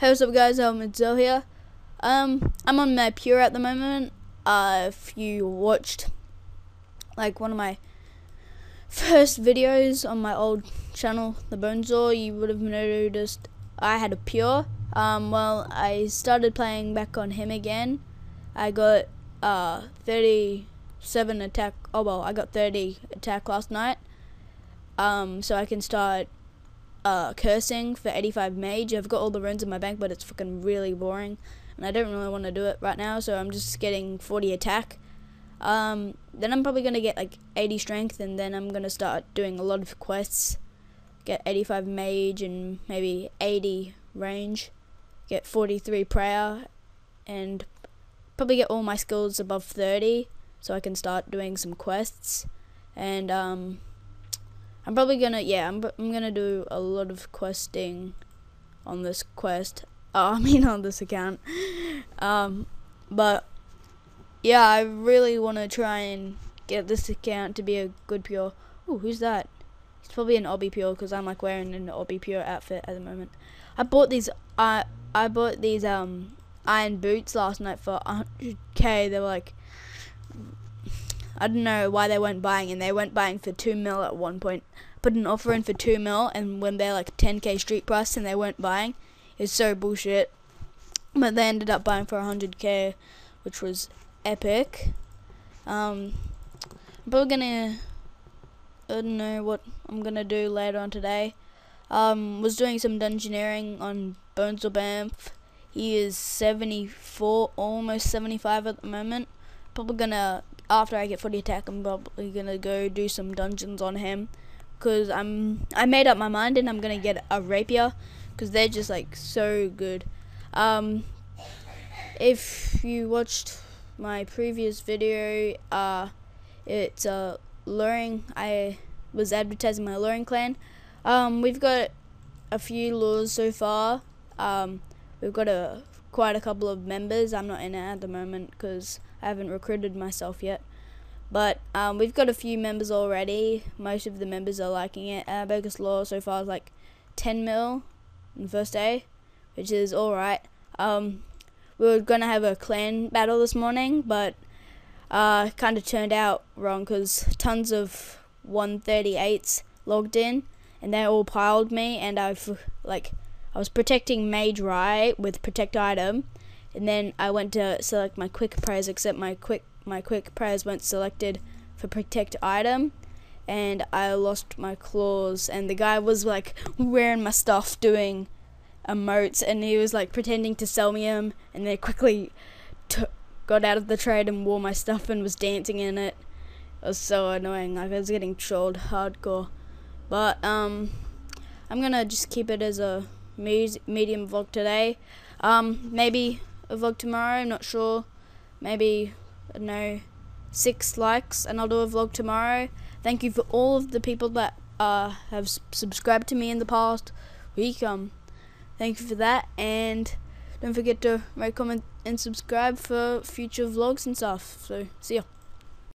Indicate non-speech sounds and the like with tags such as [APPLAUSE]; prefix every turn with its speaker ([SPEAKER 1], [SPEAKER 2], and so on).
[SPEAKER 1] Hey, what's up, guys? I'm Zel here. Um, I'm on my Pure at the moment. Uh, if you watched, like, one of my first videos on my old channel, The Bonezaw, you would have noticed I had a Pure. Um, well, I started playing back on him again. I got, uh, 37 attack, oh, well, I got 30 attack last night. Um, so I can start uh, cursing for 85 mage. I've got all the runes in my bank, but it's fucking really boring, and I don't really want to do it right now. So I'm just getting 40 attack. Um, then I'm probably gonna get like 80 strength, and then I'm gonna start doing a lot of quests. Get 85 mage and maybe 80 range. Get 43 prayer, and probably get all my skills above 30, so I can start doing some quests. And um, I'm probably gonna, yeah, I'm, I'm gonna do a lot of questing on this quest. Uh, [LAUGHS] I mean, on this account. Um, but yeah, I really want to try and get this account to be a good pure. Ooh, who's that? It's probably an obby pure because I'm like wearing an obby pure outfit at the moment. I bought these. I I bought these um iron boots last night for 100k. They were like I don't know why they weren't buying, and they went buying for two mil at one point. Put an offer in for two mil, and when they're like 10k street price, and they weren't buying, it's so bullshit. But they ended up buying for 100k, which was epic. Um, I'm probably gonna, I don't know what I'm gonna do later on today. Um, was doing some dungeoneering on Bonezaw Bamf. He is 74, almost 75 at the moment. Probably gonna after I get 40 attack, I'm probably gonna go do some dungeons on him, cause I'm I made up my mind and I'm gonna get a rapier, cause they're just like so good. Um, if you watched my previous video, uh, it's uh luring. I was advertising my luring clan. Um, we've got a few lures so far. Um, we've got a quite a couple of members. I'm not in it at the moment because I haven't recruited myself yet. But um, we've got a few members already. Most of the members are liking it. Uh, Bogus Law so far is like 10 mil in the first day, which is alright. Um, we were going to have a clan battle this morning, but uh, kind of turned out wrong because tons of 138s logged in and they all piled me and I've like I was protecting mage right with protect item and then I went to select my quick prayers except my quick my quick prayers weren't selected for protect item and I lost my claws and the guy was like wearing my stuff doing emotes and he was like pretending to sell me them and then quickly got out of the trade and wore my stuff and was dancing in it. It was so annoying. Like I was getting trolled hardcore. But um I'm gonna just keep it as a medium vlog today. Um, maybe a vlog tomorrow, I'm not sure. Maybe, I know, six likes and I'll do a vlog tomorrow. Thank you for all of the people that uh, have subscribed to me in the past week. Um, thank you for that and don't forget to rate, comment and subscribe for future vlogs and stuff. So, see ya.